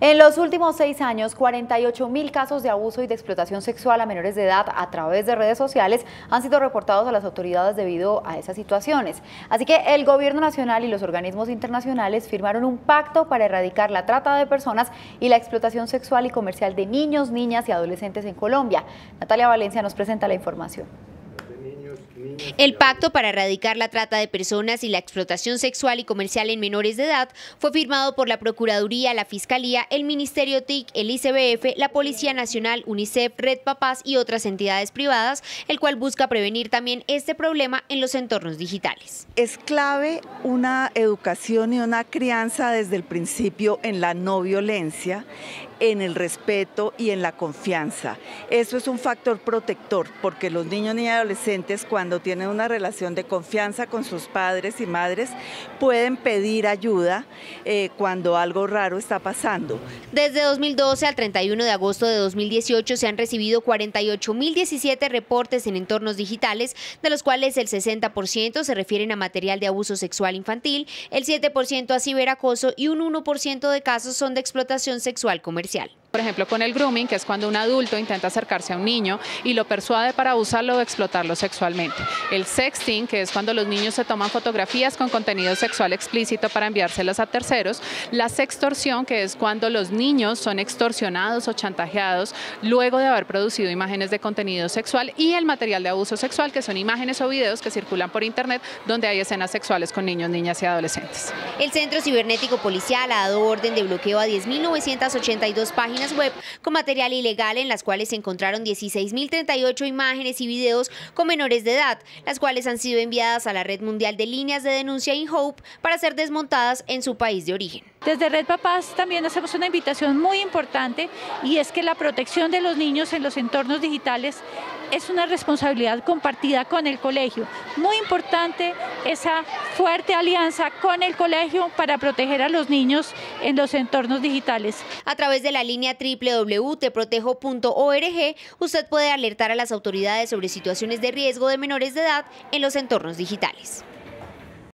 En los últimos seis años, 48 mil casos de abuso y de explotación sexual a menores de edad a través de redes sociales han sido reportados a las autoridades debido a esas situaciones. Así que el Gobierno Nacional y los organismos internacionales firmaron un pacto para erradicar la trata de personas y la explotación sexual y comercial de niños, niñas y adolescentes en Colombia. Natalia Valencia nos presenta la información. El pacto para erradicar la trata de personas y la explotación sexual y comercial en menores de edad fue firmado por la Procuraduría, la Fiscalía, el Ministerio TIC, el ICBF, la Policía Nacional, UNICEF, Red Papás y otras entidades privadas, el cual busca prevenir también este problema en los entornos digitales. Es clave una educación y una crianza desde el principio en la no violencia, en el respeto y en la confianza. Eso es un factor protector porque los niños y adolescentes cuando tienen una relación de confianza con sus padres y madres pueden pedir ayuda eh, cuando algo raro está pasando. Desde 2012 al 31 de agosto de 2018 se han recibido 48.017 reportes en entornos digitales, de los cuales el 60% se refieren a material de abuso sexual infantil, el 7% a ciberacoso y un 1% de casos son de explotación sexual comercial. Por ejemplo, con el grooming, que es cuando un adulto intenta acercarse a un niño y lo persuade para abusarlo o explotarlo sexualmente. El sexting, que es cuando los niños se toman fotografías con contenido sexual explícito para enviárselas a terceros. La sextorsión, que es cuando los niños son extorsionados o chantajeados luego de haber producido imágenes de contenido sexual. Y el material de abuso sexual, que son imágenes o videos que circulan por internet donde hay escenas sexuales con niños, niñas y adolescentes. El Centro Cibernético Policial ha dado orden de bloqueo a 10.982 páginas web con material ilegal en las cuales se encontraron 16.038 imágenes y videos con menores de edad, las cuales han sido enviadas a la Red Mundial de Líneas de Denuncia InHope para ser desmontadas en su país de origen. Desde Red Papás también hacemos una invitación muy importante y es que la protección de los niños en los entornos digitales es una responsabilidad compartida con el colegio. Muy importante esa fuerte alianza con el colegio para proteger a los niños en los entornos digitales. A través de la línea www.teprotejo.org, usted puede alertar a las autoridades sobre situaciones de riesgo de menores de edad en los entornos digitales.